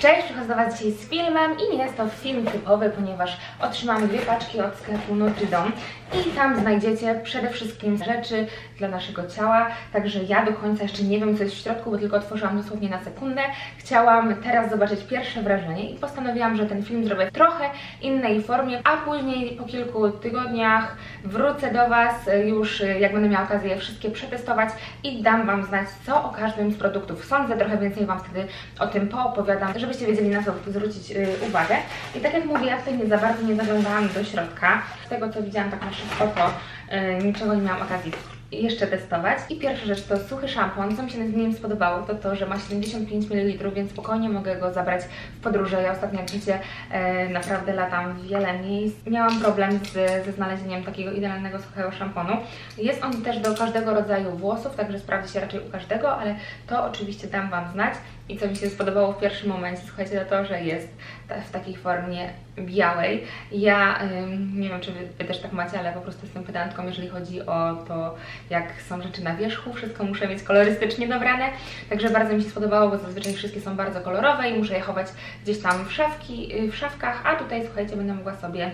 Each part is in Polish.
Cześć, przychodzę do Was dzisiaj z filmem i nie jest to film typowy, ponieważ otrzymałam dwie paczki od sklepu Nutridom i tam znajdziecie przede wszystkim rzeczy dla naszego ciała, także ja do końca jeszcze nie wiem co jest w środku, bo tylko otworzyłam dosłownie na sekundę. Chciałam teraz zobaczyć pierwsze wrażenie i postanowiłam, że ten film zrobię w trochę innej formie, a później po kilku tygodniach wrócę do Was już jak będę miała okazję je wszystkie przetestować i dam Wam znać co o każdym z produktów sądzę, trochę więcej Wam wtedy o tym poopowiadam, żebyście wiedzieli na co zwrócić yy, uwagę. I tak jak mówię, ja tutaj nie za bardzo nie zaglądałam do środka. Z tego co widziałam tak na szybko, to yy, niczego nie miałam okazji jeszcze testować. I pierwsza rzecz to suchy szampon. Co mi się z nim spodobało, to to, że ma 75 ml, więc spokojnie mogę go zabrać w podróże. Ja ostatnio, jak widzicie, e, naprawdę latam w wiele miejsc. Miałam problem z, ze znalezieniem takiego idealnego suchego szamponu. Jest on też do każdego rodzaju włosów, także sprawdzi się raczej u każdego, ale to oczywiście dam Wam znać. I co mi się spodobało w pierwszym momencie, słuchajcie, to to, że jest w takiej formie białej. Ja nie wiem, czy wy, też tak macie, ale po prostu jestem pedantką, jeżeli chodzi o to, jak są rzeczy na wierzchu. Wszystko muszę mieć kolorystycznie dobrane. Także bardzo mi się spodobało, bo zazwyczaj wszystkie są bardzo kolorowe i muszę je chować gdzieś tam w, szafki, w szafkach, a tutaj, słuchajcie, będę mogła sobie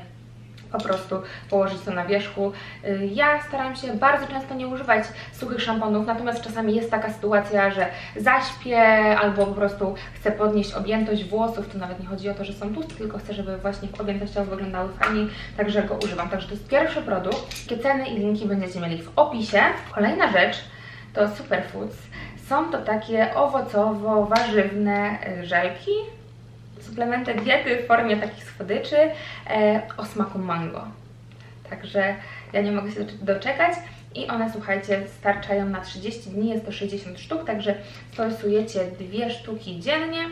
po prostu położyć to na wierzchu. Y, ja staram się bardzo często nie używać suchych szamponów, natomiast czasami jest taka sytuacja, że zaśpię albo po prostu chcę podnieść objętość włosów, to nawet nie chodzi o to, że są tłuste, tylko chcę, żeby właśnie objętościowo wyglądały fajniej, także go używam. Także to jest pierwszy produkt. Wszystkie ceny i linki będziecie mieli w opisie. Kolejna rzecz to Superfoods. Są to takie owocowo-warzywne y, żelki, suplementy diety w formie takich słodyczy e, o smaku mango. Także ja nie mogę się doczekać. I one, słuchajcie, starczają na 30 dni, jest to 60 sztuk, także stosujecie dwie sztuki dziennie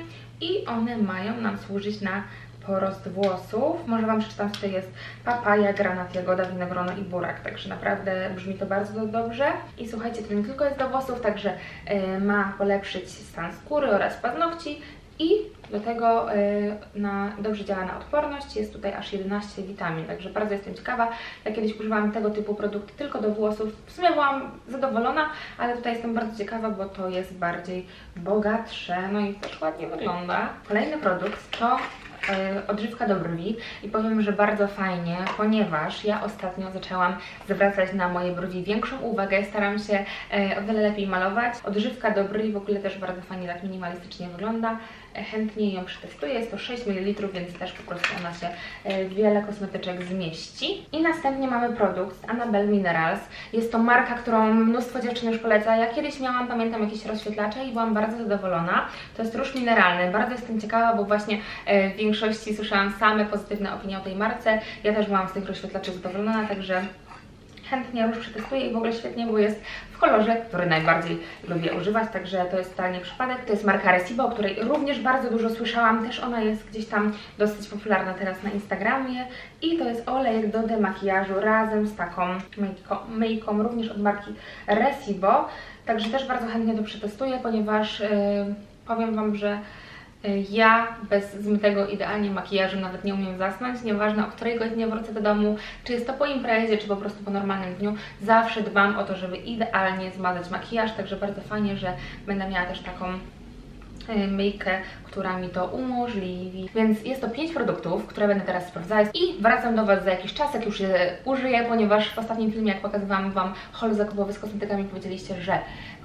i one mają nam służyć na porost włosów. Może Wam przeczytam, to jest papaja, granat, jagoda, winogrono i burak, także naprawdę brzmi to bardzo dobrze. I słuchajcie, to nie tylko jest do włosów, także y, ma polepszyć stan skóry oraz paznokci i do tego y, na, dobrze działa na odporność, jest tutaj aż 11 witamin, także bardzo jestem ciekawa. Ja kiedyś używałam tego typu produkty tylko do włosów, w sumie byłam zadowolona, ale tutaj jestem bardzo ciekawa, bo to jest bardziej bogatsze, no i też ładnie wygląda. Kolejny produkt to y, odżywka do brwi. I powiem, że bardzo fajnie, ponieważ ja ostatnio zaczęłam zwracać na moje brwi większą uwagę, staram się y, o wiele lepiej malować. Odżywka do brwi w ogóle też bardzo fajnie, tak minimalistycznie wygląda chętnie ją przetestuję. Jest to 6 ml, więc też po prostu ona się e, wiele kosmetyczek zmieści. I następnie mamy produkt z Annabelle Minerals. Jest to marka, którą mnóstwo dziewczyn już poleca. Ja kiedyś miałam, pamiętam, jakieś rozświetlacze i byłam bardzo zadowolona. To jest róż mineralny. Bardzo jestem ciekawa, bo właśnie e, w większości słyszałam same pozytywne opinie o tej marce. Ja też byłam z tych rozświetlaczy zadowolona, także chętnie róż przetestuję i w ogóle świetnie, bo jest w kolorze, który najbardziej lubię używać, także to jest totalnie przypadek. To jest marka Recibo, o której również bardzo dużo słyszałam, też ona jest gdzieś tam dosyć popularna teraz na Instagramie. I to jest olejek do demakijażu razem z taką myjką, również od marki Recibo, także też bardzo chętnie to przetestuję, ponieważ yy, powiem Wam, że ja bez zmytego idealnie makijażu nawet nie umiem zasnąć, nieważne o której godzinie wrócę do domu, czy jest to po imprezie, czy po prostu po normalnym dniu, zawsze dbam o to, żeby idealnie zmazać makijaż, także bardzo fajnie, że będę miała też taką y, myjkę, która mi to umożliwi. Więc jest to 5 produktów, które będę teraz sprawdzać i wracam do Was za jakiś czas, jak już je użyję, ponieważ w ostatnim filmie, jak pokazywałam Wam haul zakupowy z kosmetykami, powiedzieliście, że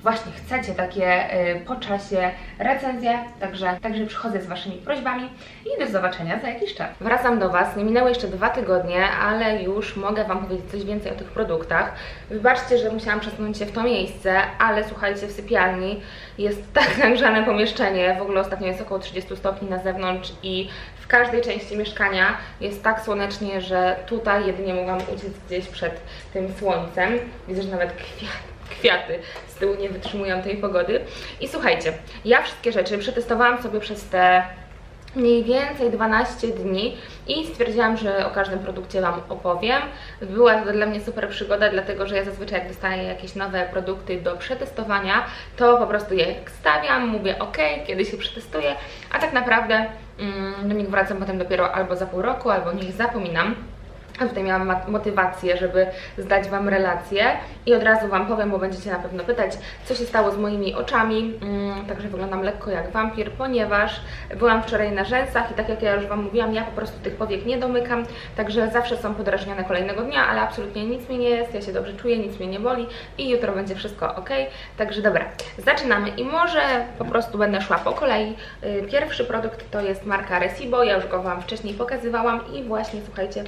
właśnie chcecie takie y, po czasie recenzje, także, także przychodzę z Waszymi prośbami i do zobaczenia za jakiś czas. Wracam do Was, nie minęły jeszcze dwa tygodnie, ale już mogę Wam powiedzieć coś więcej o tych produktach. Wybaczcie, że musiałam przesunąć się w to miejsce, ale słuchajcie, w sypialni jest tak nagrzane pomieszczenie, w ogóle ostatnio jest około 30 stopni na zewnątrz i w każdej części mieszkania jest tak słonecznie, że tutaj jedynie mogłam uciec gdzieś przed tym słońcem. Widzę, że nawet kwiat kwiaty tyłu nie wytrzymują tej pogody. I słuchajcie, ja wszystkie rzeczy przetestowałam sobie przez te mniej więcej 12 dni i stwierdziłam, że o każdym produkcie Wam opowiem. Była to dla mnie super przygoda, dlatego że ja zazwyczaj jak dostaję jakieś nowe produkty do przetestowania, to po prostu je stawiam, mówię ok, kiedy się przetestuję, a tak naprawdę mm, do nich wracam potem dopiero albo za pół roku, albo o nich zapominam. Tutaj miałam motywację, żeby zdać Wam relację i od razu Wam powiem, bo będziecie na pewno pytać, co się stało z moimi oczami. Mm, także wyglądam lekko jak wampir, ponieważ byłam wczoraj na rzęsach i tak jak ja już Wam mówiłam, ja po prostu tych powiek nie domykam, także zawsze są podrażnione kolejnego dnia, ale absolutnie nic mi nie jest, ja się dobrze czuję, nic mnie nie boli i jutro będzie wszystko ok. Także dobra, zaczynamy i może po prostu będę szła po kolei. Y, Pierwszy produkt to jest marka Recibo, ja już go Wam wcześniej pokazywałam i właśnie słuchajcie,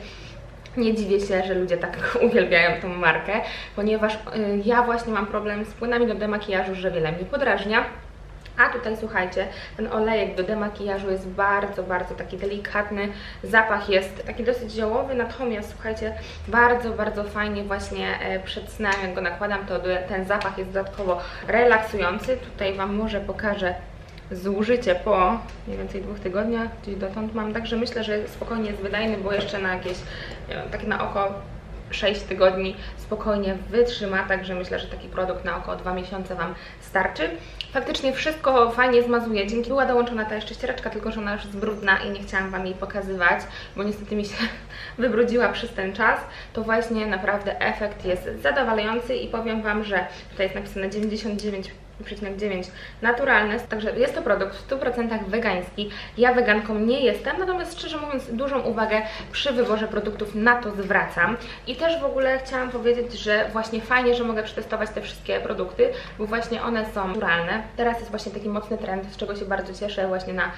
nie dziwię się, że ludzie tak uwielbiają tą markę, ponieważ y, ja właśnie mam problem z płynami do demakijażu, że wiele mnie podrażnia. A tutaj słuchajcie, ten olejek do demakijażu jest bardzo, bardzo taki delikatny. Zapach jest taki dosyć ziołowy, natomiast słuchajcie, bardzo, bardzo fajnie właśnie e, przed snem, jak go nakładam, to ten zapach jest dodatkowo relaksujący. Tutaj Wam może pokażę zużycie po mniej więcej dwóch tygodniach, gdzieś dotąd mam, także myślę, że spokojnie jest wydajny, bo jeszcze na jakieś, wiem, tak na oko 6 tygodni spokojnie wytrzyma, także myślę, że taki produkt na około 2 miesiące Wam starczy. Faktycznie wszystko fajnie zmazuje, dzięki była dołączona ta jeszcze ściereczka, tylko że ona już jest brudna i nie chciałam Wam jej pokazywać, bo niestety mi się wybrudziła przez ten czas, to właśnie naprawdę efekt jest zadowalający i powiem Wam, że tutaj jest napisane 99 9,9 naturalne, także jest to produkt w 100% wegański. Ja weganką nie jestem, natomiast szczerze mówiąc dużą uwagę przy wyborze produktów na to zwracam. I też w ogóle chciałam powiedzieć, że właśnie fajnie, że mogę przetestować te wszystkie produkty, bo właśnie one są naturalne. Teraz jest właśnie taki mocny trend, z czego się bardzo cieszę, właśnie na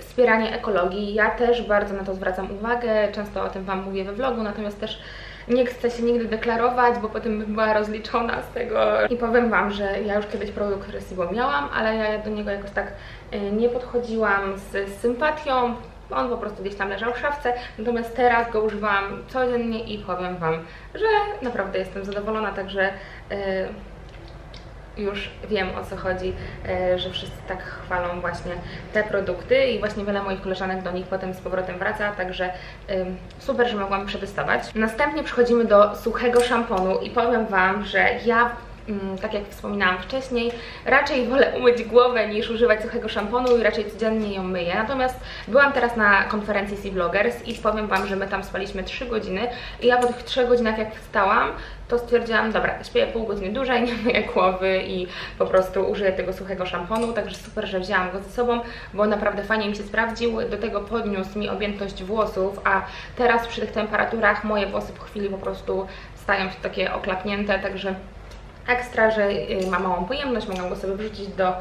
wspieranie ekologii. Ja też bardzo na to zwracam uwagę, często o tym Wam mówię we vlogu, natomiast też nie chcę się nigdy deklarować, bo potem bym była rozliczona z tego. I powiem Wam, że ja już kiedyś produkt Recibo miałam, ale ja do niego jakoś tak y, nie podchodziłam z, sympatią. On po prostu gdzieś tam leżał w szafce, natomiast teraz go używam codziennie i powiem Wam, że naprawdę jestem zadowolona, także y, już wiem o co chodzi, e, że wszyscy tak chwalą właśnie te produkty i właśnie wiele moich koleżanek do nich potem z powrotem wraca, także super, że mogłam przetestować. Następnie przechodzimy do suchego szamponu i powiem Wam, że ja tak jak wspominałam wcześniej, raczej wolę umyć głowę niż używać suchego szamponu i raczej codziennie ją myję. Natomiast byłam teraz na konferencji Sea Bloggers i powiem Wam, że my tam spaliśmy 3 godziny i ja po tych 3 godzinach jak wstałam, to stwierdziłam, dobra, śpię pół godziny dłużej, nie myję głowy i po prostu użyję tego suchego szamponu, także super, że wzięłam go ze sobą, bo naprawdę fajnie mi się sprawdził, do tego podniósł mi objętość włosów, a teraz przy tych temperaturach moje włosy po chwili po prostu stają się takie oklapnięte, także ekstra, że y, ma małą pojemność, mogłam go sobie wrzucić do, y,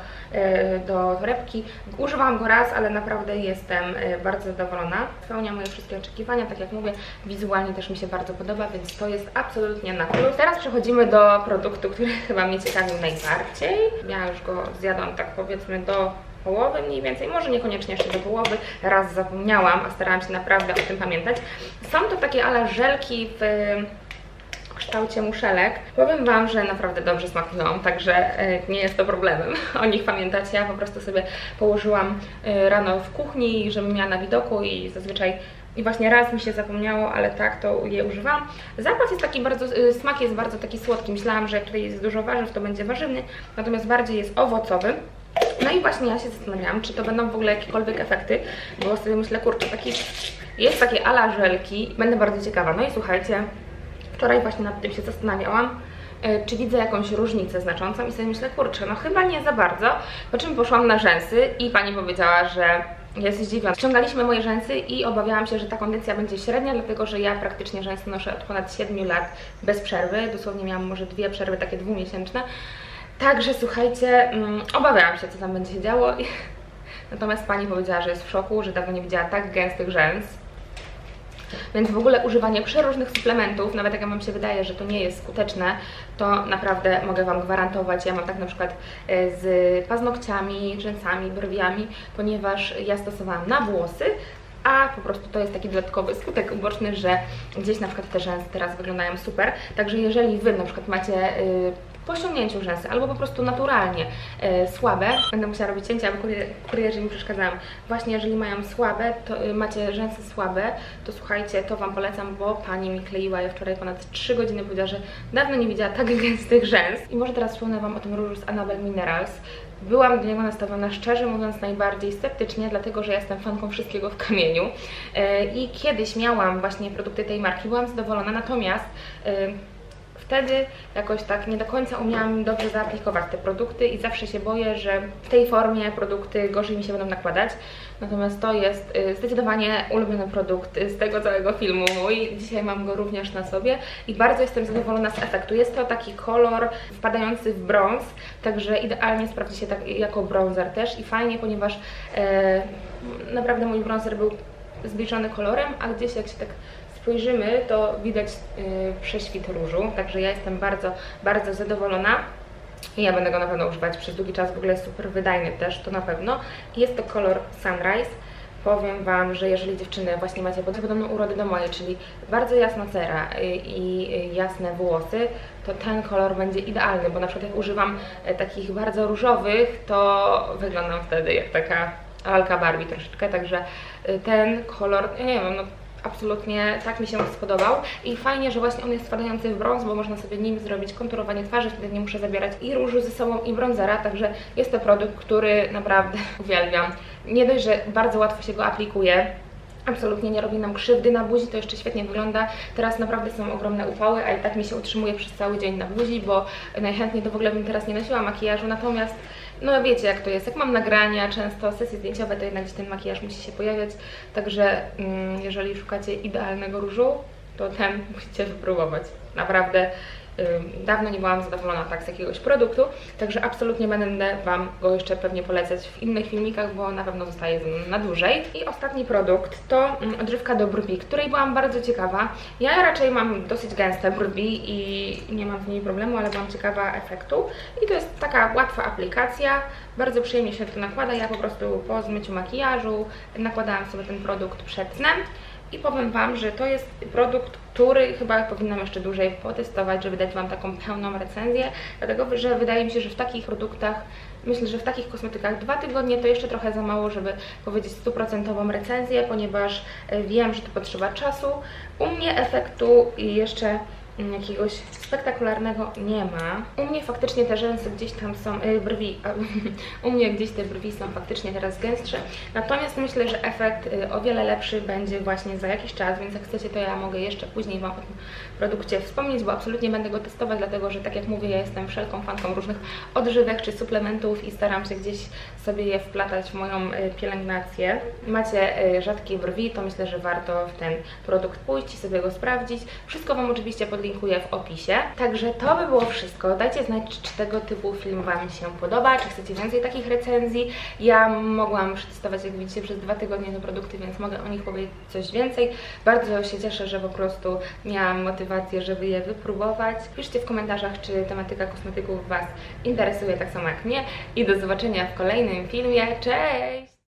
do torebki. Używałam go raz, ale naprawdę jestem y, bardzo zadowolona. Spełnia moje wszystkie oczekiwania, tak jak mówię, wizualnie też mi się bardzo podoba, więc to jest absolutnie na plus. Teraz przechodzimy do produktu, który chyba mnie ciekawił najbardziej. Ja już go zjadłam tak powiedzmy do połowy mniej więcej, może niekoniecznie jeszcze do połowy, raz zapomniałam, a starałam się naprawdę o tym pamiętać. Są to takie ala żelki w kształcie muszelek. Powiem Wam, że naprawdę dobrze smakują, także e, nie jest to problemem o nich pamiętać. Ja po prostu sobie położyłam e, rano w kuchni, żebym miała na widoku i zazwyczaj i właśnie raz mi się zapomniało, ale tak to je używam. Zapach jest taki bardzo, e, smak jest bardzo taki słodki. Myślałam, że jak tutaj jest dużo warzyw, to będzie warzywny, natomiast bardziej jest owocowy. No i właśnie ja się zastanawiałam, czy to będą w ogóle jakiekolwiek efekty, bo sobie myślę, kurczę, taki, jest takie ala żelki, będę bardzo ciekawa. No i słuchajcie, Wczoraj właśnie nad tym się zastanawiałam, e, czy widzę jakąś różnicę znaczącą i sobie myślę, kurczę, no chyba nie za bardzo. Po czym poszłam na rzęsy i pani powiedziała, że jest zdziwiona. Ściągaliśmy moje rzęsy i obawiałam się, że ta kondycja będzie średnia, dlatego że ja praktycznie rzęsy noszę od ponad 7 lat bez przerwy. Dosłownie miałam może dwie przerwy takie dwumiesięczne. Także słuchajcie, mm, obawiałam się, co tam będzie się działo. Natomiast pani powiedziała, że jest w szoku, że dawno nie widziała tak gęstych rzęs. Więc w ogóle używanie przeróżnych suplementów, nawet jak Wam się wydaje, że to nie jest skuteczne, to naprawdę mogę Wam gwarantować. Ja mam tak na przykład e, z paznokciami, rzęsami, brwiami, ponieważ ja stosowałam na włosy, a po prostu to jest taki dodatkowy skutek uboczny, że gdzieś na przykład te rzęsy teraz wyglądają super. Także jeżeli Wy na przykład macie y, po ściągnięciu rzęsy albo po prostu naturalnie y, słabe, będę musiała robić cięcia, bo kurier, kurierzy mi przeszkadzają. Właśnie jeżeli mają słabe, to y, macie rzęsy słabe, to słuchajcie, to Wam polecam, bo pani mi kleiła je wczoraj ponad 3 godziny, powiedziała, że dawno nie widziała tak gęstych rzęs. I może teraz wspomnę Wam o tym różu z Annabelle Minerals. byłam do niego nastawiona szczerze mówiąc najbardziej sceptycznie, dlatego że jestem fanką wszystkiego w kamieniu e, i kiedyś miałam właśnie produkty tej marki, byłam zadowolona, natomiast e, wtedy jakoś tak nie do końca umiałam dobrze zaaplikować te produkty i zawsze się boję, że w tej formie produkty gorzej mi się będą nakładać. Natomiast to jest y, zdecydowanie ulubiony produkt z tego całego filmu mój. Dzisiaj mam go również na sobie i bardzo jestem zadowolona z efektu. Jest to taki kolor wpadający w brąz, także idealnie sprawdzi się tak jako bronzer też i fajnie, ponieważ e, naprawdę mój bronzer był zbliżony kolorem, a gdzieś jak się tak spojrzymy, to widać yy, prześwit różu, także ja jestem bardzo, bardzo zadowolona. I ja będę go na pewno używać przez długi czas, w ogóle jest super wydajny też, to na pewno. Jest to kolor Sunrise. Powiem Wam, że jeżeli dziewczyny właśnie macie podobną urodę do mojej, czyli bardzo jasna cera i jasne włosy, to ten kolor będzie idealny, bo na przykład jak używam e, takich bardzo różowych, to wyglądam wtedy jak taka lalka Barbie troszeczkę, także e, ten kolor, nie wiem, no absolutnie tak mi się spodobał i fajnie, że właśnie on jest spadający w brąz, bo można sobie nim zrobić konturowanie twarzy, wtedy nie muszę zabierać i różu ze sobą i bronzera, także jest to produkt, który naprawdę uwielbiam. Nie dość, że bardzo łatwo się go aplikuje, absolutnie nie robi nam krzywdy na buzi, to jeszcze świetnie wygląda. Teraz naprawdę są ogromne upały, a i tak mi się utrzymuje przez cały dzień na buzi, bo najchętniej to w ogóle bym teraz nie nosiła makijażu, natomiast no wiecie jak to jest, jak mam nagrania, często sesje zdjęciowe, to jednak ten makijaż musi się pojawiać, także mm, jeżeli szukacie idealnego różu, to ten musicie wypróbować. Naprawdę Dawno nie byłam zadowolona tak z jakiegoś produktu, także absolutnie będę Wam go jeszcze pewnie polecać w innych filmikach, bo na pewno zostaje na dłużej. I ostatni produkt to mm, odżywka do brwi, której byłam bardzo ciekawa. Ja raczej mam dosyć gęste brwi i nie mam z nimi problemu, ale byłam ciekawa efektu. I to jest taka łatwa aplikacja, bardzo przyjemnie się to nakłada. Ja po prostu po zmyciu makijażu nakładałam sobie ten produkt przed snem i powiem Wam, że to jest produkt, który chyba powinnam jeszcze dłużej potestować, żeby dać Wam taką pełną recenzję, dlatego że wydaje mi się, że w takich produktach, myślę, że w takich kosmetykach dwa tygodnie to jeszcze trochę za mało, żeby powiedzieć stuprocentową recenzję, ponieważ e, wiem, że to potrzeba czasu. U mnie efektu jeszcze jakiegoś spektakularnego nie ma. U mnie faktycznie te rzęsy gdzieś tam są, yy, brwi, u mnie gdzieś te brwi są faktycznie teraz gęstsze, natomiast myślę, że efekt yy, o wiele lepszy będzie właśnie za jakiś czas, więc jak chcecie, to ja mogę jeszcze później Wam o tym produkcie wspomnieć, bo absolutnie będę go testować, dlatego że tak jak mówię, ja jestem wszelką fanką różnych odżywek czy suplementów i staram się gdzieś sobie je wplatać w moją yy, pielęgnację. Macie yy, rzadkie brwi, to myślę, że warto w ten produkt pójść i sobie go sprawdzić. Wszystko Wam oczywiście podlinkuję podlinkuję w opisie. Także to by było wszystko. Dajcie znać, czy tego typu film Wam się podoba, czy chcecie więcej takich recenzji. Ja mogłam przetestować, jak widzicie, przez dwa tygodnie te produkty, więc mogę o nich powiedzieć coś więcej. Bardzo się cieszę, że po prostu miałam motywację, żeby je wypróbować. Piszcie w komentarzach, czy tematyka kosmetyków Was interesuje tak samo jak mnie. I do zobaczenia w kolejnym filmie. Cześć!